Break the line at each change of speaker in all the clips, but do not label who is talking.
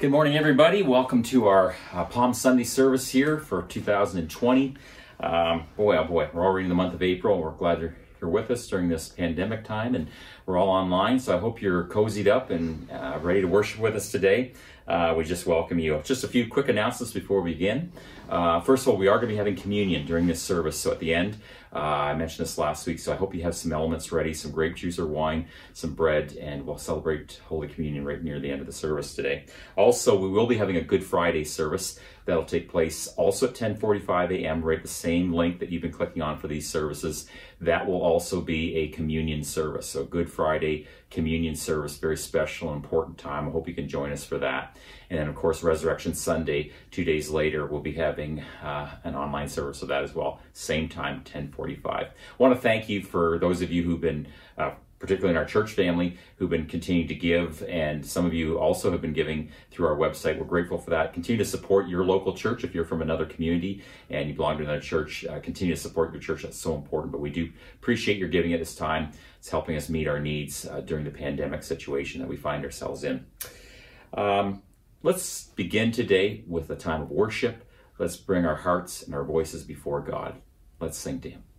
Good morning, everybody. Welcome to our uh, Palm Sunday service here for 2020. Um, boy, oh boy, we're already in the month of April. We're glad you're here with us during this pandemic time, and we're all online. So I hope you're cozied up and uh, ready to worship with us today. Uh, we just welcome you. Just a few quick announcements before we begin. Uh, first of all, we are going to be having communion during this service. So at the end, uh, I mentioned this last week, so I hope you have some elements ready, some grape juice or wine, some bread, and we'll celebrate Holy Communion right near the end of the service today. Also, we will be having a Good Friday service that'll take place also at 10:45 a.m. Right, the same link that you've been clicking on for these services. That will also be a communion service. So Good Friday communion service, very special and important time. I hope you can join us for that. And then, of course, Resurrection Sunday, two days later, we'll be having uh, an online service of that as well. Same time, 1045. I want to thank you for those of you who've been, uh, particularly in our church family, who've been continuing to give. And some of you also have been giving through our website. We're grateful for that. Continue to support your local church. If you're from another community and you belong to another church, uh, continue to support your church. That's so important. But we do appreciate your giving at this time. It's helping us meet our needs uh, during the pandemic situation that we find ourselves in. Um, let's begin today with a time of worship. Let's bring our hearts and our voices before God. Let's sing to Him.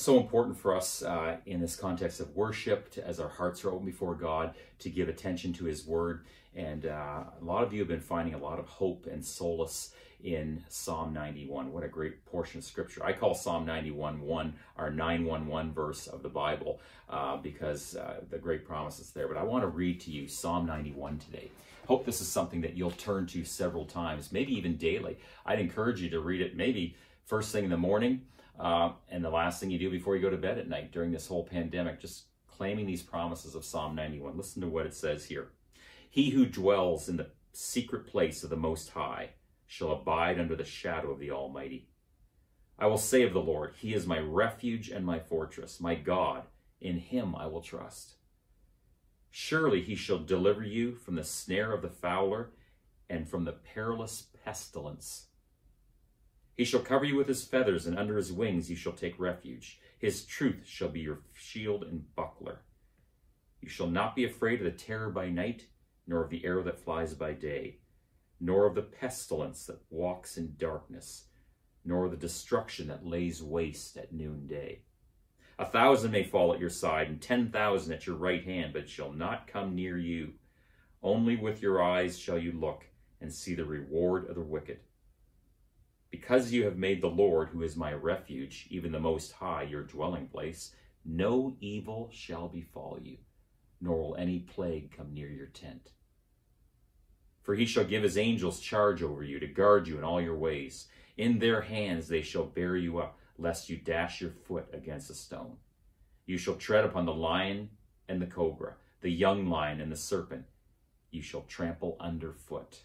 So important for us uh, in this context of worship, to, as our hearts are open before God, to give attention to His Word. And uh, a lot of you have been finding a lot of hope and solace in Psalm 91. What a great portion of Scripture. I call Psalm 91 1 our 911 verse of the Bible uh, because uh, the great promise is there. But I want to read to you Psalm 91 today. Hope this is something that you'll turn to several times, maybe even daily. I'd encourage you to read it maybe first thing in the morning uh, and the last thing you do before you go to bed at night during this whole pandemic, just claiming these promises of Psalm 91. Listen to what it says here. He who dwells in the secret place of the Most High shall abide under the shadow of the Almighty. I will say of the Lord, He is my refuge and my fortress, my God, in Him I will trust. Surely He shall deliver you from the snare of the fowler and from the perilous pestilence. He shall cover you with his feathers, and under his wings you shall take refuge. His truth shall be your shield and buckler. You shall not be afraid of the terror by night, nor of the arrow that flies by day, nor of the pestilence that walks in darkness, nor of the destruction that lays waste at noonday. A thousand may fall at your side, and ten thousand at your right hand, but it shall not come near you. Only with your eyes shall you look and see the reward of the wicked because you have made the Lord, who is my refuge, even the Most High, your dwelling place, no evil shall befall you, nor will any plague come near your tent. For he shall give his angels charge over you to guard you in all your ways. In their hands they shall bear you up, lest you dash your foot against a stone. You shall tread upon the lion and the cobra, the young lion and the serpent. You shall trample underfoot.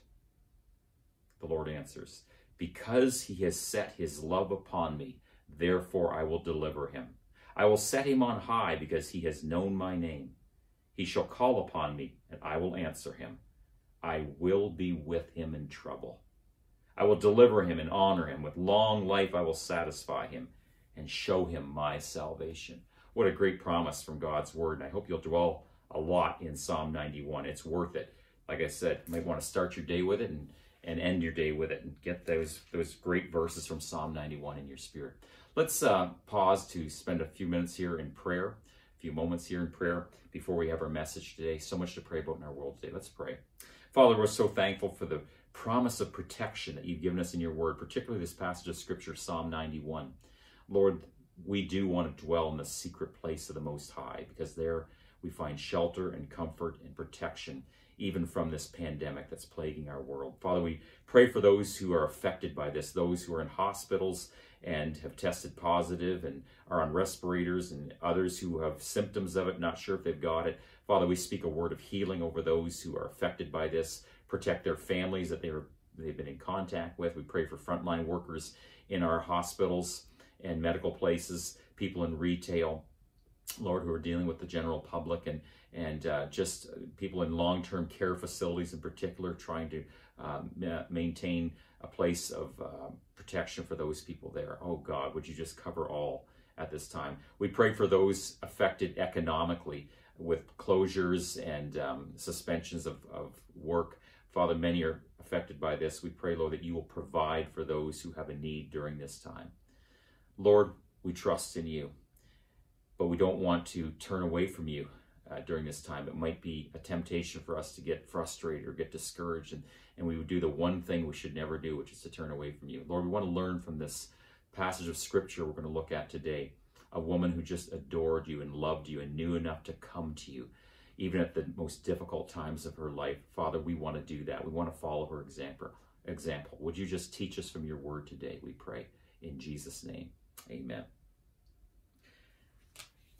The Lord answers, because he has set his love upon me, therefore I will deliver him. I will set him on high because he has known my name. He shall call upon me, and I will answer him. I will be with him in trouble. I will deliver him and honor him. With long life I will satisfy him and show him my salvation. What a great promise from God's word. And I hope you'll dwell a lot in Psalm 91. It's worth it. Like I said, you might want to start your day with it and and end your day with it and get those those great verses from Psalm 91 in your spirit. Let's uh, pause to spend a few minutes here in prayer, a few moments here in prayer before we have our message today. So much to pray about in our world today. Let's pray. Father, we're so thankful for the promise of protection that you've given us in your word, particularly this passage of scripture, Psalm 91. Lord, we do want to dwell in the secret place of the Most High because there we find shelter and comfort and protection even from this pandemic that's plaguing our world. Father, we pray for those who are affected by this, those who are in hospitals and have tested positive and are on respirators, and others who have symptoms of it, not sure if they've got it. Father, we speak a word of healing over those who are affected by this, protect their families that they they've been in contact with. We pray for frontline workers in our hospitals and medical places, people in retail, Lord, who are dealing with the general public and and uh, just people in long-term care facilities in particular, trying to um, maintain a place of uh, protection for those people there. Oh God, would you just cover all at this time? We pray for those affected economically with closures and um, suspensions of, of work. Father, many are affected by this. We pray, Lord, that you will provide for those who have a need during this time. Lord, we trust in you but we don't want to turn away from you uh, during this time. It might be a temptation for us to get frustrated or get discouraged, and, and we would do the one thing we should never do, which is to turn away from you. Lord, we want to learn from this passage of scripture we're going to look at today. A woman who just adored you and loved you and knew enough to come to you, even at the most difficult times of her life. Father, we want to do that. We want to follow her example. Example. Would you just teach us from your word today? We pray in Jesus' name. Amen.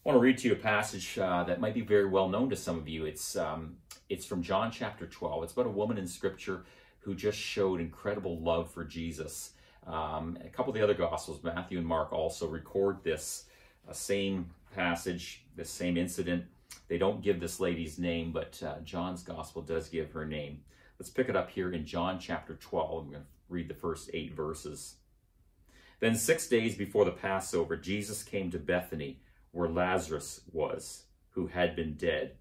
I want to read to you a passage uh, that might be very well known to some of you. It's um, it's from John chapter 12. It's about a woman in Scripture who just showed incredible love for Jesus. Um, a couple of the other Gospels, Matthew and Mark, also record this uh, same passage, this same incident. They don't give this lady's name, but uh, John's Gospel does give her name. Let's pick it up here in John chapter 12. I'm going to read the first eight verses. Then, six days before the Passover, Jesus came to Bethany where Lazarus was, who had been dead,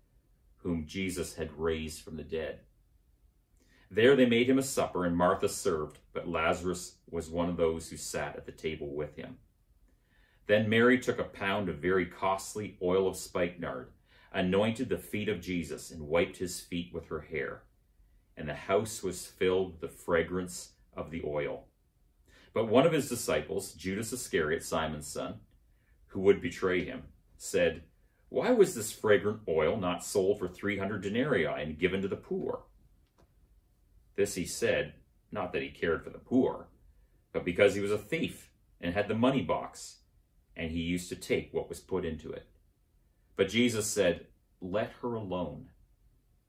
whom Jesus had raised from the dead. There they made him a supper, and Martha served, but Lazarus was one of those who sat at the table with him. Then Mary took a pound of very costly oil of spikenard, anointed the feet of Jesus, and wiped his feet with her hair. And the house was filled with the fragrance of the oil. But one of his disciples, Judas Iscariot, Simon's son, who would betray him, said, Why was this fragrant oil not sold for 300 denarii and given to the poor? This he said, not that he cared for the poor, but because he was a thief and had the money box, and he used to take what was put into it. But Jesus said, Let her alone.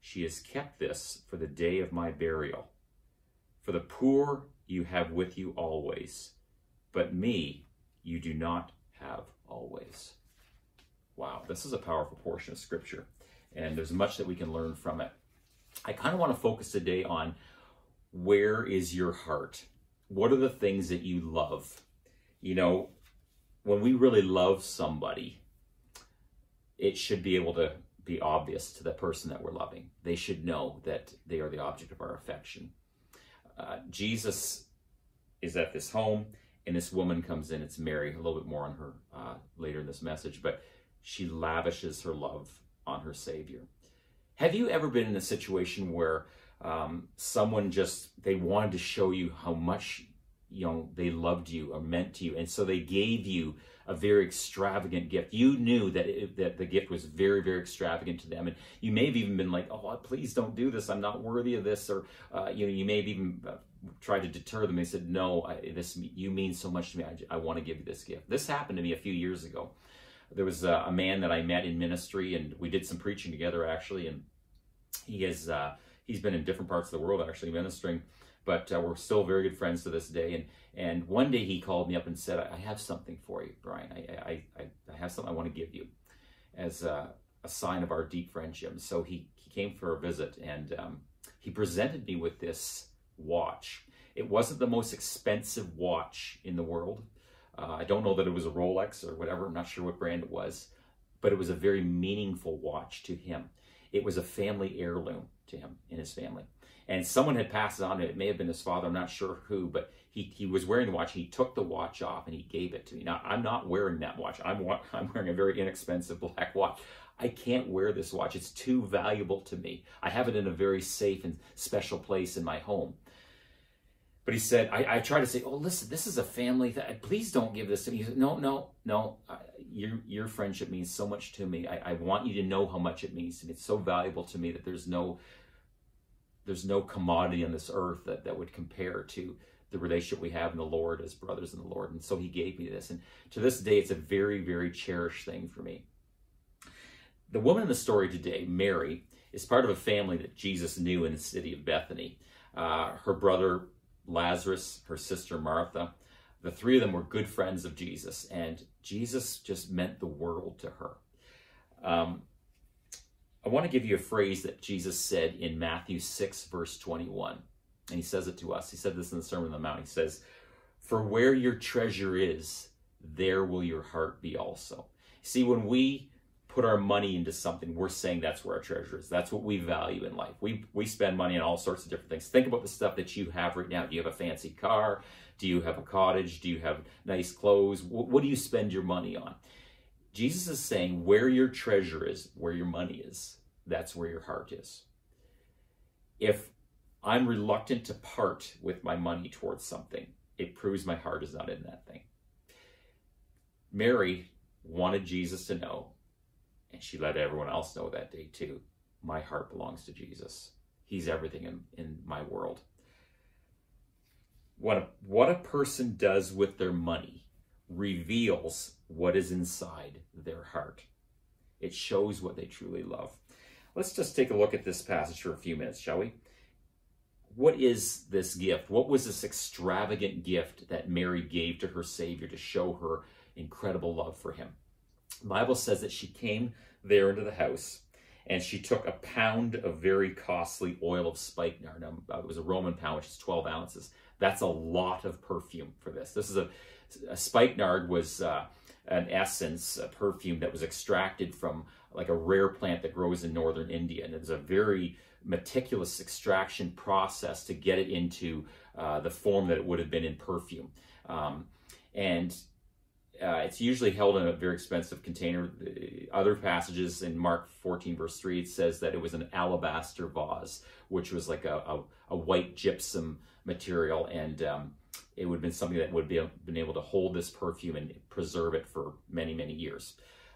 She has kept this for the day of my burial. For the poor you have with you always, but me you do not have always. Wow, this is a powerful portion of Scripture, and there's much that we can learn from it. I kind of want to focus today on where is your heart? What are the things that you love? You know, when we really love somebody, it should be able to be obvious to the person that we're loving. They should know that they are the object of our affection. Uh, Jesus is at this home, and this woman comes in. It's Mary, a little bit more on her uh, later in this message, but she lavishes her love on her Savior. Have you ever been in a situation where um, someone just they wanted to show you how much you know they loved you or meant to you, and so they gave you a very extravagant gift. You knew that it, that the gift was very very extravagant to them, and you may have even been like, "Oh, please don't do this. I'm not worthy of this," or uh, you know, you may have even uh, tried to deter them. They said, "No, I, this you mean so much to me. I, I want to give you this gift." This happened to me a few years ago. There was a, a man that I met in ministry, and we did some preaching together actually, and he has uh, he's been in different parts of the world actually ministering but uh, we're still very good friends to this day. And and one day he called me up and said, "I have something for you, Brian. I I I, I have something I want to give you, as a, a, sign of our deep friendship." So he he came for a visit and um, he presented me with this watch. It wasn't the most expensive watch in the world. Uh, I don't know that it was a Rolex or whatever. I'm not sure what brand it was, but it was a very meaningful watch to him. It was a family heirloom to him and his family and someone had passed it on It may have been his father. I'm not sure who, but he, he was wearing the watch. He took the watch off and he gave it to me. Now, I'm not wearing that watch. I'm, I'm wearing a very inexpensive black watch. I can't wear this watch. It's too valuable to me. I have it in a very safe and special place in my home. But he said, I, I tried to say, oh, listen, this is a family that please don't give this to me. He said, no, no, no. Your, your friendship means so much to me. I, I want you to know how much it means to me. It's so valuable to me that there's no there's no commodity on this earth that, that would compare to the relationship we have in the Lord as brothers in the Lord. And so he gave me this. And to this day, it's a very, very cherished thing for me. The woman in the story today, Mary, is part of a family that Jesus knew in the city of Bethany. Uh, her brother Lazarus, her sister Martha, the three of them were good friends of Jesus, and Jesus just meant the world to her. Um, I want to give you a phrase that Jesus said in Matthew 6, verse 21. And he says it to us. He said this in the Sermon on the Mount. He says, For where your treasure is, there will your heart be also. See, when we put our money into something, we're saying that's where our treasure is. That's what we value in life. We, we spend money on all sorts of different things. Think about the stuff that you have right now. Do you have a fancy car? Do you have a cottage? Do you have nice clothes? What, what do you spend your money on? Jesus is saying where your treasure is, where your money is, that's where your heart is. If I'm reluctant to part with my money towards something, it proves my heart is not in that thing. Mary wanted Jesus to know, and she let everyone else know that day too. My heart belongs to Jesus. He's everything in, in my world. What a, what a person does with their money reveals what is inside their heart. It shows what they truly love. Let's just take a look at this passage for a few minutes, shall we? What is this gift? What was this extravagant gift that Mary gave to her Savior to show her incredible love for him? The Bible says that she came there into the house and she took a pound of very costly oil of spikenard. Now, it was a Roman pound, which is 12 ounces. That's a lot of perfume for this. This is a, a spikenard was uh, an essence, a perfume that was extracted from like a rare plant that grows in northern India. And it was a very meticulous extraction process to get it into uh, the form that it would have been in perfume. Um, and uh, it's usually held in a very expensive container. Other passages in Mark 14, verse 3, it says that it was an alabaster vase, which was like a, a, a white gypsum material. And um, it would have been something that would be been able to hold this perfume and preserve it for many, many years.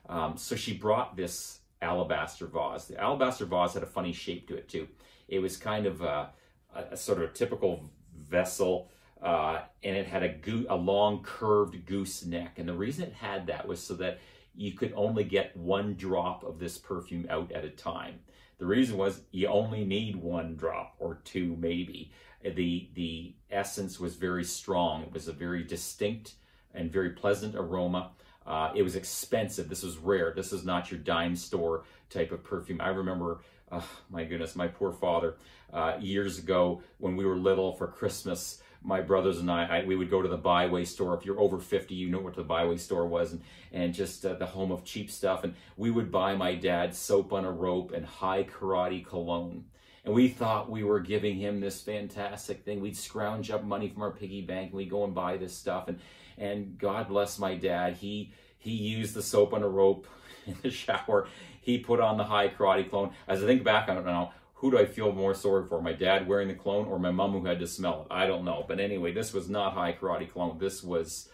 Um, so she brought this alabaster vase. The alabaster vase had a funny shape to it, too. It was kind of a, a, a sort of a typical vessel uh, and it had a, go- a long curved goose neck. And the reason it had that was so that you could only get one drop of this perfume out at a time. The reason was you only need one drop or two, maybe. The the essence was very strong. It was a very distinct and very pleasant aroma. Uh, it was expensive. This was rare. This is not your dime store type of perfume. I remember, oh, my goodness, my poor father, uh, years ago when we were little for Christmas my brothers and I, I, we would go to the Bi-Way store. If you're over 50, you know what the Bi-Way store was, and, and just uh, the home of cheap stuff. And we would buy my dad soap on a rope and Hai Karate cologne. And we thought we were giving him this fantastic thing. We'd scrounge up money from our piggy bank and we'd go and buy this stuff. And, and God bless my dad, he, he used the soap on a rope in the shower. He put on the Hai Karate clone. As I think back, I don't know who do I feel more sorry for? My dad wearing the clone or my mom who had to smell it? I don't know. But anyway, this was not Hai Karate clone. This was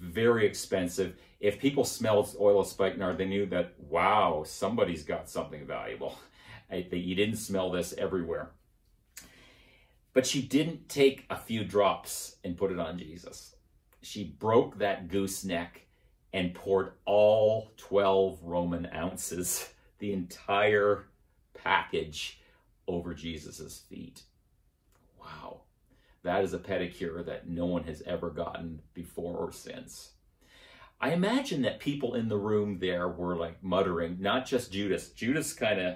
very expensive. If people smelled oil of spikenard, they knew that, wow, somebody's got something valuable. I, you didn't smell this everywhere. But she didn't take a few drops and put it on Jesus. She broke that gooseneck and poured all 12 Roman ounces, the entire package over Jesus's feet. Wow. That is a pedicure that no one has ever gotten before or since. I imagine that people in the room there were like muttering, not just Judas. Judas kind of,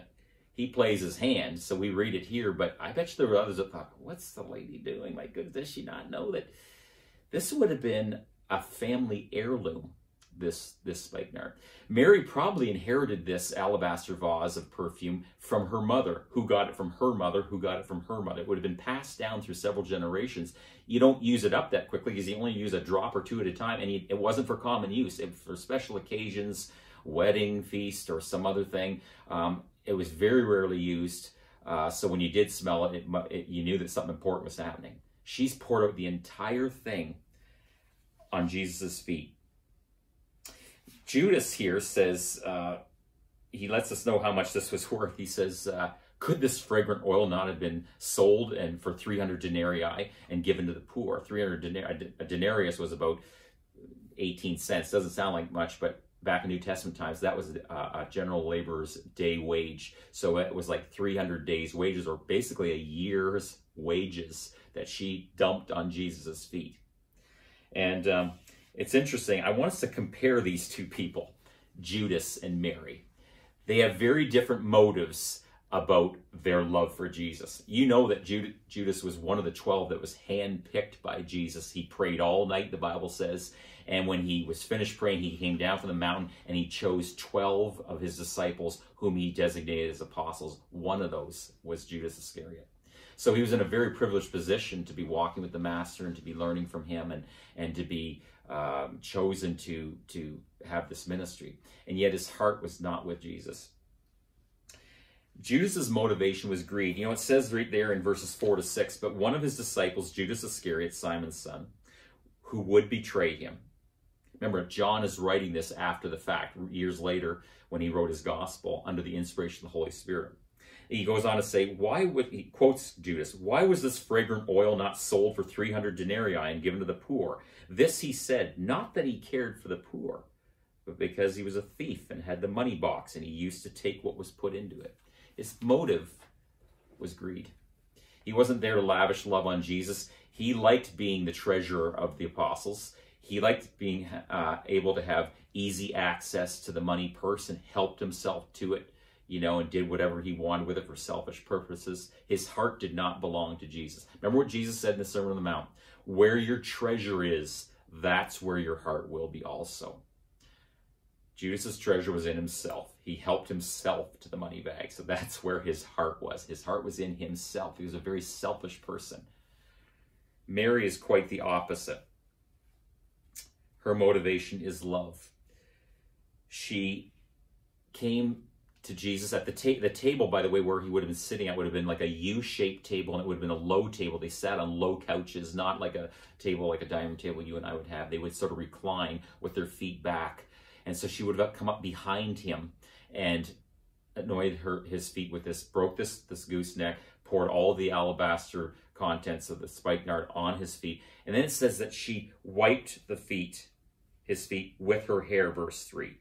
he plays his hand, so we read it here, but I bet you there were others that thought, what's the lady doing? My goodness, does she not know that this would have been a family heirloom this this spikenard. Mary probably inherited this alabaster vase of perfume from her mother, who got it from her mother, who got it from her mother. It would have been passed down through several generations. You don't use it up that quickly because you only use a drop or two at a time, and it wasn't for common use. It, was for special occasions, wedding, feast, or some other thing. Um, it was very rarely used. Uh, so when you did smell it, it, it, you knew that something important was happening. She's poured out the entire thing on Jesus' feet Judas here says, uh, he lets us know how much this was worth. He says, uh, could this fragrant oil not have been sold and for 300 denarii and given to the poor? 300 denarii, a denarius was about 18 cents. Doesn't sound like much, but back in New Testament times, that was a, a general laborer's day wage. So it was like 300 days' wages, or basically a year's wages that she dumped on Jesus' feet. And um, it's interesting. I want us to compare these two people, Judas and Mary. They have very different motives about their love for Jesus. You know that Judas was one of the 12 that was handpicked by Jesus. He prayed all night, the Bible says. And when he was finished praying, he came down from the mountain and he chose 12 of his disciples whom he designated as apostles. One of those was Judas Iscariot. So he was in a very privileged position to be walking with the master and to be learning from him and, and to be um, chosen to to have this ministry, and yet his heart was not with Jesus. Judas's motivation was greed. You know, it says right there in verses four to six. But one of his disciples, Judas Iscariot, Simon's son, who would betray him. Remember, John is writing this after the fact, years later, when he wrote his gospel under the inspiration of the Holy Spirit. He goes on to say, why would, he quotes Judas, why was this fragrant oil not sold for 300 denarii and given to the poor? This he said, not that he cared for the poor, but because he was a thief and had the money box and he used to take what was put into it. His motive was greed. He wasn't there to lavish love on Jesus. He liked being the treasurer of the apostles. He liked being uh, able to have easy access to the money purse and helped himself to it you know, and did whatever he wanted with it for selfish purposes. His heart did not belong to Jesus. Remember what Jesus said in the Sermon on the Mount where your treasure is, that's where your heart will be also. Judas's treasure was in himself. He helped himself to the money bag. So that's where his heart was. His heart was in himself. He was a very selfish person. Mary is quite the opposite. her motivation is love. She came to Jesus at the, ta- the table, by the way, where he would have been sitting at would have been like a U-shaped table, and it would have been a low table. They sat on low couches, not like a table like a dining table you and I would have. They would sort of recline with their feet back, and so she would have come up behind him and annoyed her his feet with this, broke this this gooseneck, poured all the alabaster contents of the spikenard on his feet, and then it says that she wiped the feet, his feet, with her hair. Verse three.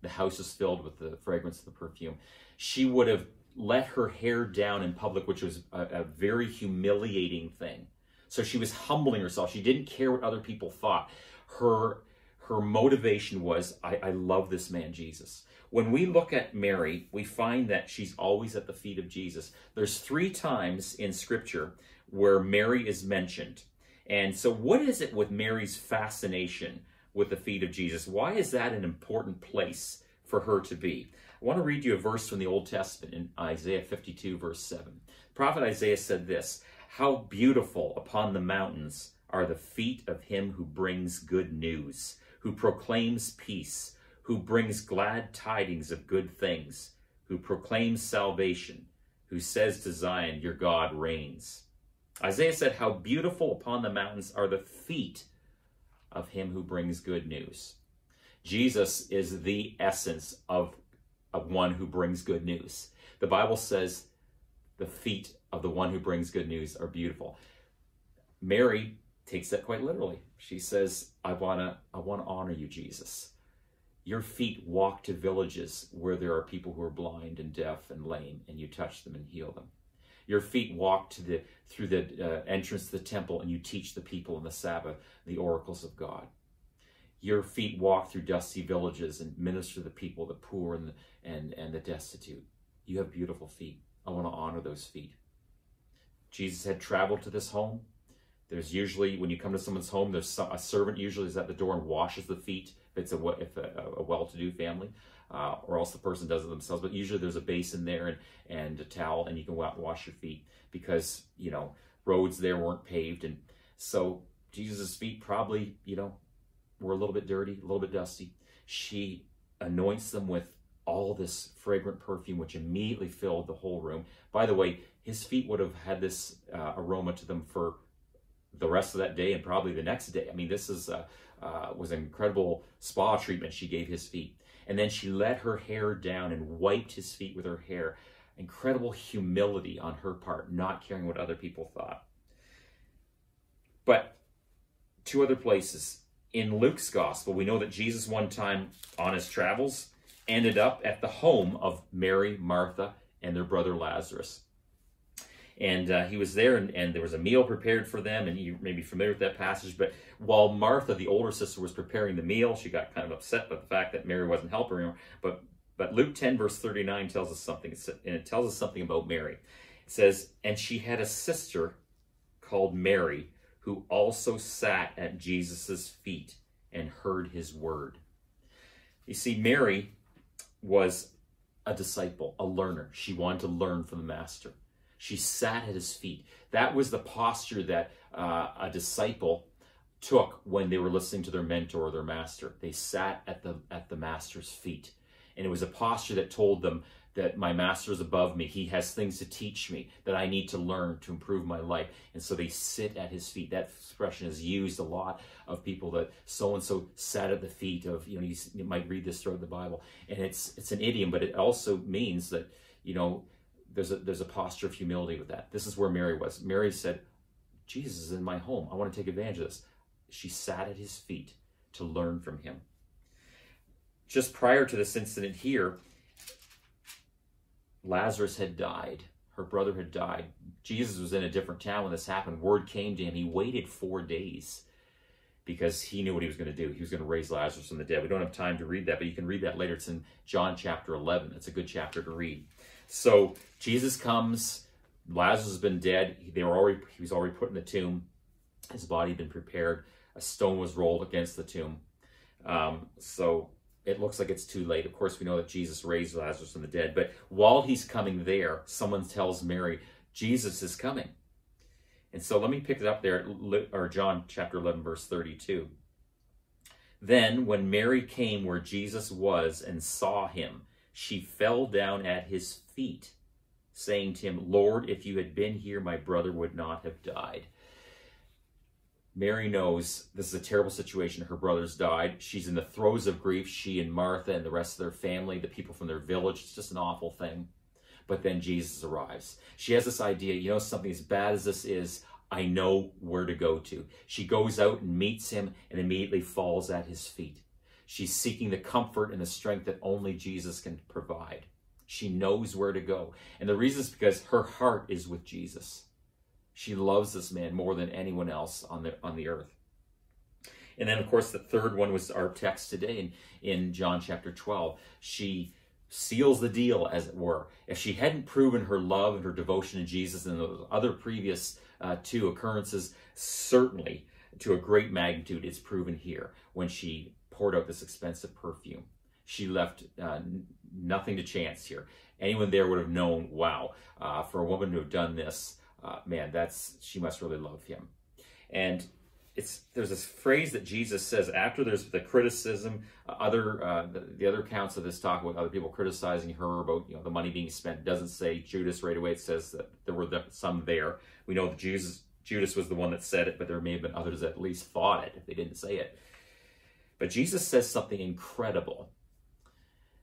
The house is filled with the fragrance of the perfume. She would have let her hair down in public, which was a, a very humiliating thing. So she was humbling herself. She didn't care what other people thought. Her her motivation was, I, I love this man, Jesus. When we look at Mary, we find that she's always at the feet of Jesus. There's three times in Scripture where Mary is mentioned. And so, what is it with Mary's fascination with the feet of Jesus. Why is that an important place for her to be? I want to read you a verse from the Old Testament in Isaiah 52, verse 7. Prophet Isaiah said this How beautiful upon the mountains are the feet of him who brings good news, who proclaims peace, who brings glad tidings of good things, who proclaims salvation, who says to Zion, Your God reigns. Isaiah said, How beautiful upon the mountains are the feet of him who brings good news. Jesus is the essence of, of one who brings good news. The Bible says the feet of the one who brings good news are beautiful. Mary takes that quite literally. She says, I wanna I wanna honor you, Jesus. Your feet walk to villages where there are people who are blind and deaf and lame, and you touch them and heal them. Your feet walk to the through the uh, entrance to the temple and you teach the people on the Sabbath the oracles of God. Your feet walk through dusty villages and minister to the people, the poor and the, and, and the destitute. You have beautiful feet. I want to honor those feet. Jesus had traveled to this home. There's usually, when you come to someone's home, there's a servant usually is at the door and washes the feet it's a, if a, a well-to-do family uh, or else the person does it themselves. But usually there's a basin there and, and a towel, and you can wash your feet because, you know, roads there weren't paved. And so Jesus' feet probably, you know, were a little bit dirty, a little bit dusty. She anoints them with all this fragrant perfume, which immediately filled the whole room. By the way, his feet would have had this uh, aroma to them for the rest of that day and probably the next day. I mean, this is uh, uh, was an incredible spa treatment she gave his feet. And then she let her hair down and wiped his feet with her hair. Incredible humility on her part, not caring what other people thought. But two other places. In Luke's gospel, we know that Jesus, one time on his travels, ended up at the home of Mary, Martha, and their brother Lazarus. And uh, he was there, and, and, there was a meal prepared for them. And you may be familiar with that passage. But while Martha, the older sister, was preparing the meal, she got kind of upset by the fact that Mary wasn't helping her. But but Luke 10, verse 39 tells us something, and it tells us something about Mary. It says, And she had a sister called Mary, who also sat at Jesus' feet and heard his word. You see, Mary was a disciple, a learner. She wanted to learn from the master. She sat at his feet. That was the posture that uh, a disciple took when they were listening to their mentor or their master. They sat at the at the master's feet. And it was a posture that told them that my master is above me. He has things to teach me that I need to learn to improve my life. And so they sit at his feet. That expression is used a lot of people that so and so sat at the feet of, you know, you, you might read this throughout the Bible. And it's it's an idiom, but it also means that, you know, there's a there's a posture of humility with that. This is where Mary was. Mary said, Jesus is in my home. I want to take advantage of this. She sat at his feet to learn from him. Just prior to this incident here, Lazarus had died. Her brother had died. Jesus was in a different town when this happened. Word came to him. He waited four days because he knew what he was going to do. He was going to raise Lazarus from the dead. We don't have time to read that, but you can read that later. It's in John chapter 11. It's a good chapter to read. So Jesus comes. Lazarus has been dead. They were already he was already put in the tomb. His body had been prepared. A stone was rolled against the tomb. Um, so it looks like it's too late. Of course, we know that Jesus raised Lazarus from the dead. But while he's coming there, someone tells Mary, Jesus is coming. And so let me pick it up there, or John chapter 11, verse 32. Then, when Mary came where Jesus was and saw him, she fell down at his feet, saying to him, Lord, if you had been here, my brother would not have died. Mary knows this is a terrible situation. Her brother's died. She's in the throes of grief. She and Martha and the rest of their family, the people from their village, it's just an awful thing. But then Jesus arrives. She has this idea, you know, something as bad as this is, I know where to go to. She goes out and meets him and immediately falls at his feet. She's seeking the comfort and the strength that only Jesus can provide. She knows where to go. And the reason is because her heart is with Jesus. She loves this man more than anyone else on the, on the earth. And then, of course, the third one was our text today in, in John chapter 12. She seals the deal, as it were. If she hadn't proven her love and her devotion to Jesus in those other previous uh, two occurrences, certainly to a great magnitude, it's proven here when she poured out this expensive perfume. She left uh, nothing to chance here. Anyone there would have known, wow, uh, for a woman to have done this, uh, man, that's she must really love him. And it's there's this phrase that Jesus says after there's the criticism, uh, other uh, the, the, other accounts of this talk with other people criticizing her about you know the money being spent. Doesn't say Judas right away. It says that there were the, some there. We know that Jesus Judas was the one that said it, but there may have been others that at least thought it if they didn't say it. But Jesus says something incredible,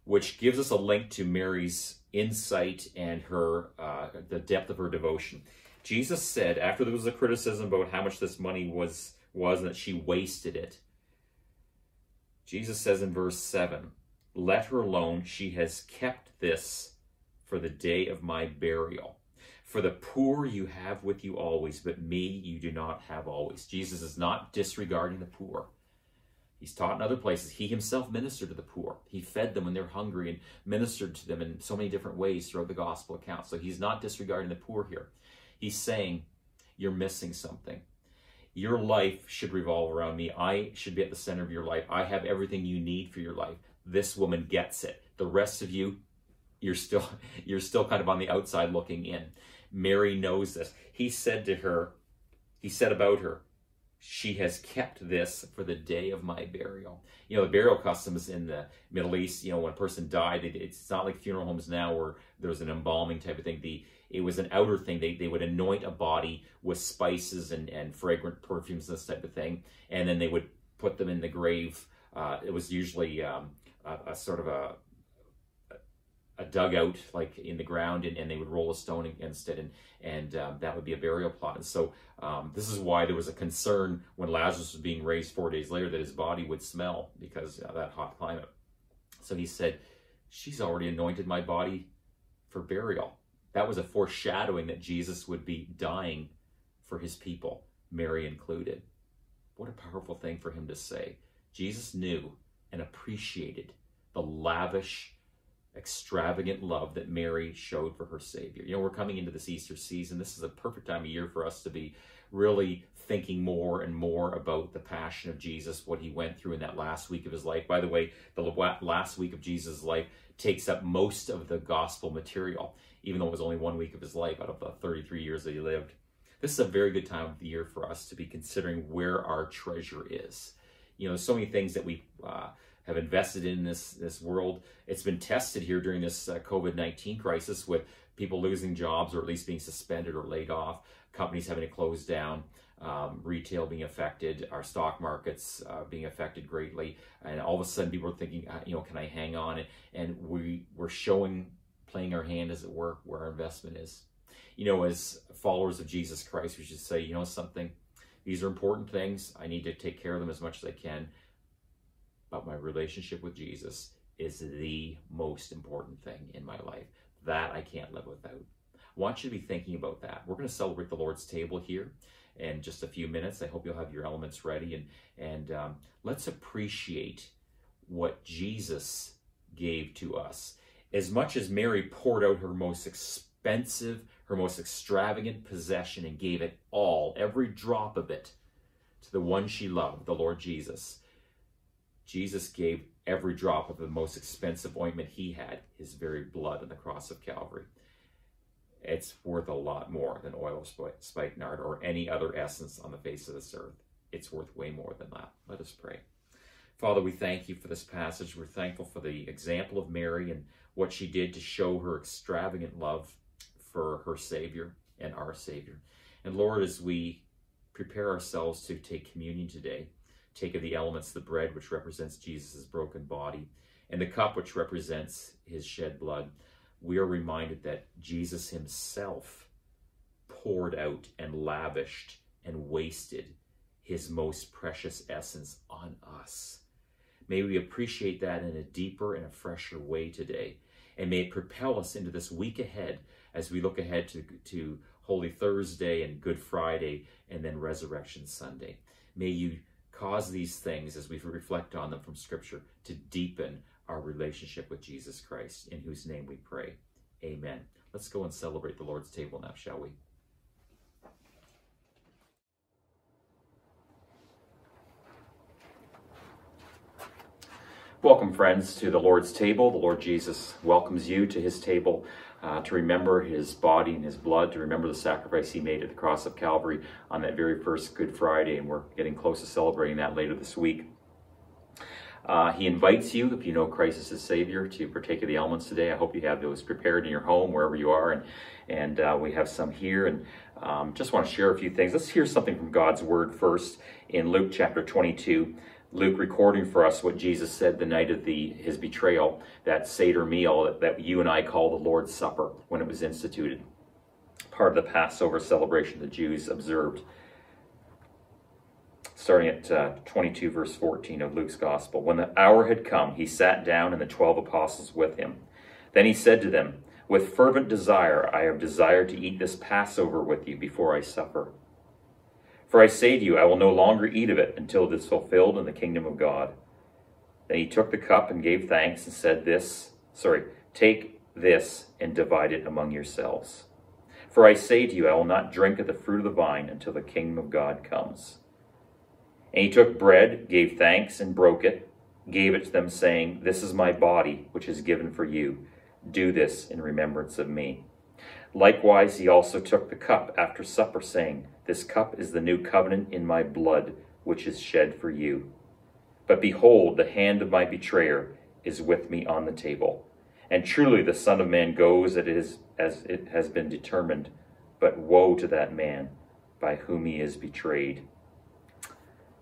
which gives us a link to Mary's insight and her uh, the depth of her devotion. Jesus said after there was a criticism about how much this money was was and that she wasted it. Jesus says in verse 7, Let her alone, she has kept this for the day of my burial. For the poor you have with you always, but me you do not have always. Jesus is not disregarding the poor. He's taught in other places. He himself ministered to the poor. He fed them when they're hungry and ministered to them in so many different ways throughout the gospel account. So he's not disregarding the poor here. He's saying, You're missing something. Your life should revolve around me. I should be at the center of your life. I have everything you need for your life. This woman gets it. The rest of you, you're still you're still kind of on the outside looking in. Mary knows this. He said to her, he said about her, she has kept this for the day of my burial. You know, the burial customs in the Middle East, you know, when a person died, it's not like funeral homes now where there's an embalming type of thing. The it was an outer thing. They, they would anoint a body with spices and, and fragrant perfumes, and this type of thing, and then they would put them in the grave. Uh, it was usually um, a, a, sort of a a dugout like in the ground and, and they would roll a stone against it and and um, that would be a burial plot and so um, this is why there was a concern when lazarus was being raised four days later that his body would smell because of that hot climate so he said she's already anointed my body for burial that was a foreshadowing that Jesus would be dying for his people, Mary included. What a powerful thing for him to say. Jesus knew and appreciated the lavish, extravagant love that Mary showed for her Savior. You know, we're coming into this Easter season. This is a perfect time of year for us to be really thinking more and more about the passion of Jesus, what he went through in that last week of his life. By the way, the last week of Jesus' life takes up most of the gospel material even though it was only one week of his life out of the 33 years that he lived. This is a very good time of the year for us to be considering where our treasure is. You know, so many things that we uh, have invested in this this world. It's been tested here during this uh, COVID nineteen crisis with people losing jobs or at least being suspended or laid off, companies having to close down, um, retail being affected, our stock markets uh, being affected greatly, and all of a sudden people are thinking, uh, you know, can I hang on? And we we're showing playing our hand, as it were, where our investment is. You know, as followers of Jesus Christ, we should say, you know something, these are important things. I need to take care of them as much as I can. My relationship with Jesus is the most important thing in my life. That I can't live without. I want you to be thinking about that. We're going to celebrate the Lord's table here in just a few minutes. I hope you'll have your elements ready and and um, let's appreciate what Jesus gave to us as much as Mary poured out her most expensive, her most extravagant possession and gave it all, every drop of it, to the one she loved, the Lord Jesus, Jesus gave every drop of the most expensive ointment he had, his very blood on the cross of Calvary. It's worth a lot more than oil of spikenard or any other essence on the face of this earth. It's worth way more than that. Let us pray. Father, we thank you for this passage. We're thankful for the example of Mary and what she did to show her extravagant love for her Savior and our Savior. And Lord, as we prepare ourselves to take communion today, take of the elements, the bread, which represents Jesus' broken body, and the cup, which represents his shed blood, we are reminded that Jesus himself poured out and lavished and wasted his most precious essence on us. May we appreciate that in a deeper and a fresher way today. And may it propel us into this week ahead as we look ahead to, to Holy Thursday and Good Friday and then Resurrection Sunday. May you cause these things, as we reflect on them from Scripture, to deepen our relationship with Jesus Christ, in whose name we pray. Amen. Let's go and celebrate the Lord's table now, shall we? Welcome, friends, to the Lord's table. The Lord Jesus welcomes you to his table uh, to remember his body and his blood, to remember the sacrifice he made at the cross of Calvary on that very first Good Friday, and we're getting close to celebrating that later this week. Uh, he invites you, if you know Christ as his Savior, to partake of the elements today. I hope you have those prepared in your home, wherever you are, and and uh, we have some here. And um, just want to share a few things. Let's hear something from God's Word first in Luke chapter 22. Luke recording for us what Jesus said the night of the his betrayal, that Seder meal that, that you and I call the Lord's Supper when it was instituted. Part of the Passover celebration the Jews observed. Starting at uh, 22, verse 14 of Luke's Gospel. When the hour had come, he sat down and the twelve apostles with him. Then he said to them, With fervent desire I have desired to eat this Passover with you before I suffer. For I say to you, I will no longer eat of it until it is fulfilled in the kingdom of God. Then he took the cup and gave thanks and said this, sorry, take this and divide it among yourselves. For I say to you, I will not drink of the fruit of the vine until the kingdom of God comes. And he took bread, gave thanks, and broke it, gave it to them, saying, This is my body, which is given for you. Do this in remembrance of me. Likewise, he also took the cup after supper, saying, This cup is the new covenant in my blood, which is shed for you. But behold, the hand of my betrayer is with me on the table. And truly the Son of Man goes as it, is, as it has been determined, but woe to that man by whom he is betrayed.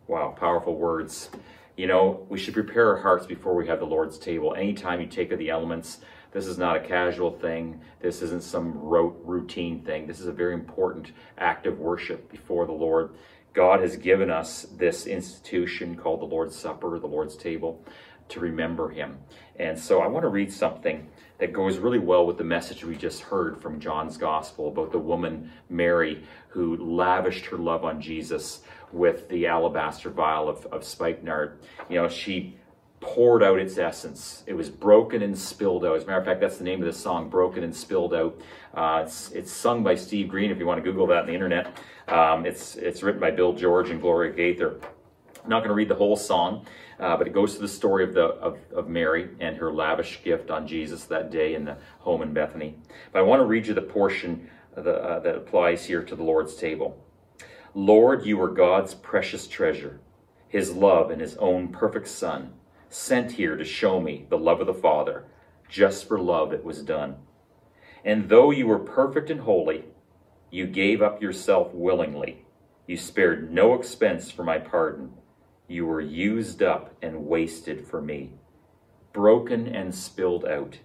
Wow, powerful words. You know, we should prepare our hearts before we have the Lord's table. Anytime you take of the elements, this is not a casual thing. This isn't some rote routine thing. This is a very important act of worship before the Lord. God has given us this institution called the Lord's Supper, the Lord's table, to remember Him. And so I want to read something that goes really well with the message we just heard from John's Gospel about the woman Mary who lavished her love on Jesus with the alabaster vial of, of spikenard. You know, she poured out its essence. It was broken and spilled out. As a matter of fact, that's the name of the song, Broken and Spilled Out. Uh, it's, it's sung by Steve Green, if you want to Google that on the internet. Um, it's, it's written by Bill George and Gloria Gaither. I'm not going to read the whole song, uh, but it goes to the story of, the, of, of Mary and her lavish gift on Jesus that day in the home in Bethany. But I want to read you the portion the, uh, that applies here to the Lord's table. Lord, you are God's precious treasure, his love and his own perfect Son sent here to show me the love of the Father. Just for love it was done. And though you were perfect and holy, you gave up yourself willingly. You spared no expense for my pardon. You were used up and wasted for me, broken and spilled out,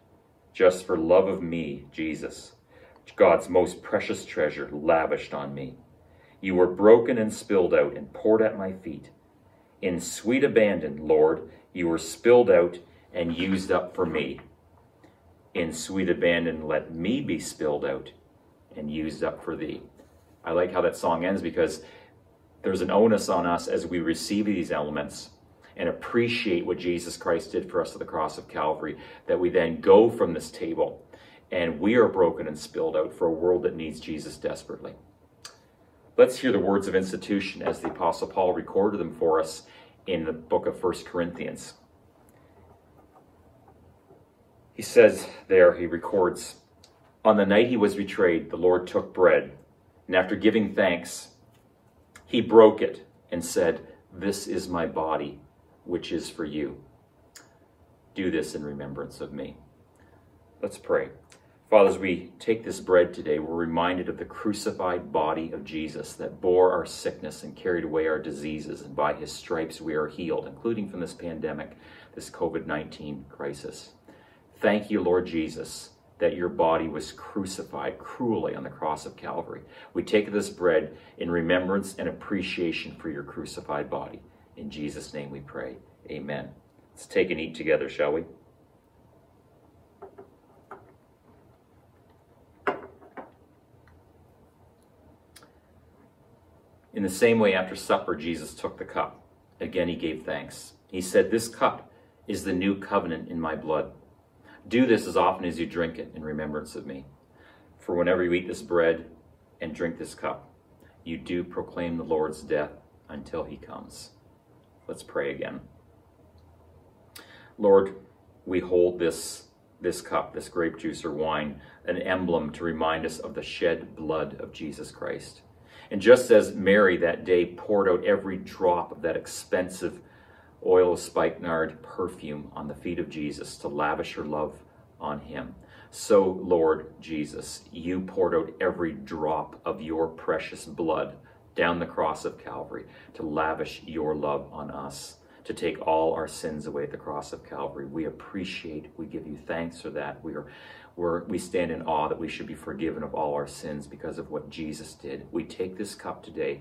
just for love of me, Jesus, God's most precious treasure, lavished on me. You were broken and spilled out and poured at my feet. In sweet abandon, Lord, you were spilled out and used up for me. In sweet abandon, let me be spilled out and used up for thee. I like how that song ends because there's an onus on us as we receive these elements and appreciate what Jesus Christ did for us at the cross of Calvary, that we then go from this table and we are broken and spilled out for a world that needs Jesus desperately. Let's hear the words of institution as the Apostle Paul recorded them for us in the book of First Corinthians. He says there, he records, On the night he was betrayed, the Lord took bread, and after giving thanks, he broke it and said, This is my body, which is for you. Do this in remembrance of me. Let's pray. Father, as we take this bread today, we're reminded of the crucified body of Jesus that bore our sickness and carried away our diseases, and by his stripes we are healed, including from this pandemic, this COVID 19 crisis. Thank you, Lord Jesus, that your body was crucified cruelly on the cross of Calvary. We take this bread in remembrance and appreciation for your crucified body. In Jesus' name we pray. Amen. Let's take and eat together, shall we? In the same way, after supper, Jesus took the cup. Again, he gave thanks. He said, This cup is the new covenant in my blood. Do this as often as you drink it in remembrance of me. For whenever you eat this bread and drink this cup, you do proclaim the Lord's death until he comes. Let's pray again. Lord, we hold this, this cup, this grape juice or wine, an emblem to remind us of the shed blood of Jesus Christ. And just as Mary that day poured out every drop of that expensive oil of spikenard perfume on the feet of Jesus to lavish her love on him, so, Lord Jesus, you poured out every drop of your precious blood down the cross of Calvary to lavish your love on us, to take all our sins away at the cross of Calvary. We appreciate, we give you thanks for that. We are we're, we stand in awe that we should be forgiven of all our sins because of what Jesus did. We take this cup today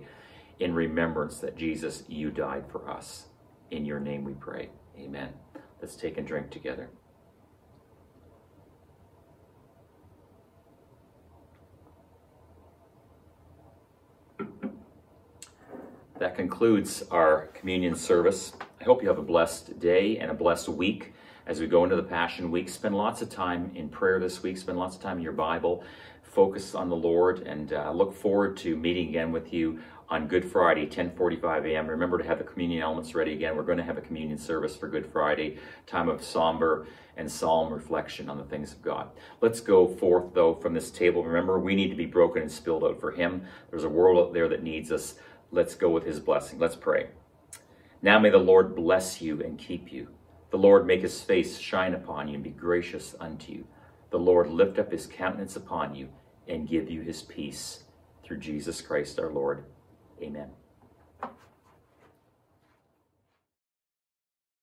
in remembrance that Jesus, you died for us. In your name we pray. Amen. Let's take and drink together. That concludes our communion service. I hope you have a blessed day and a blessed week as we go into the Passion Week. Spend lots of time in prayer this week, spend lots of time in your Bible, focus on the Lord, and uh, look forward to meeting again with you on Good Friday, 10:45 a.m. Remember to have the communion elements ready again. We're going to have a communion service for Good Friday, time of somber and solemn reflection on the things of God. Let's go forth though from this table. Remember, we need to be broken and spilled out for him. There's a world out there that needs us. Let's go with his blessing. Let's pray. Now may the Lord bless you and keep you. The Lord make his face shine upon you and be gracious unto you. The Lord lift up his countenance upon you and give you his peace. Through Jesus Christ our Lord. Amen.